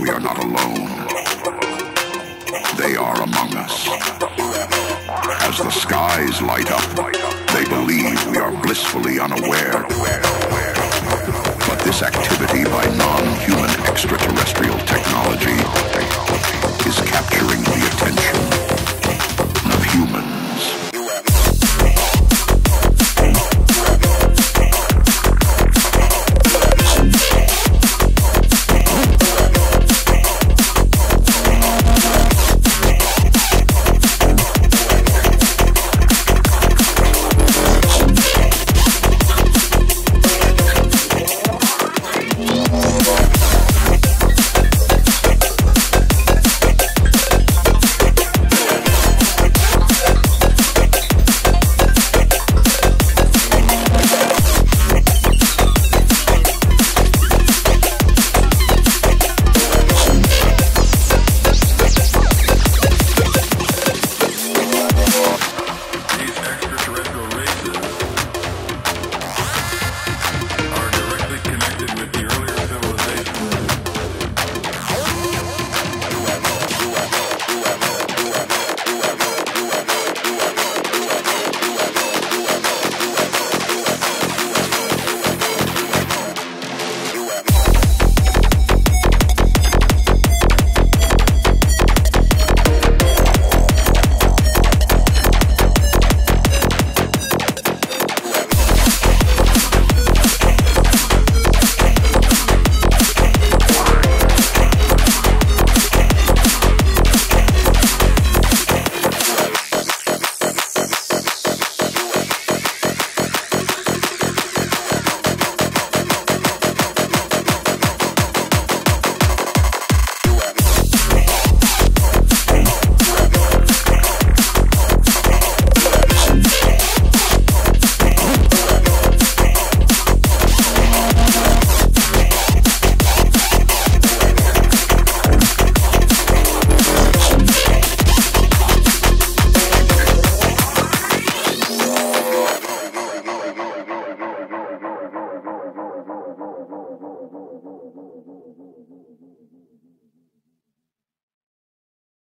we are not alone. They are among us. As the skies light up, they believe we are blissfully unaware. But this activity by non-human extraterrestrial technology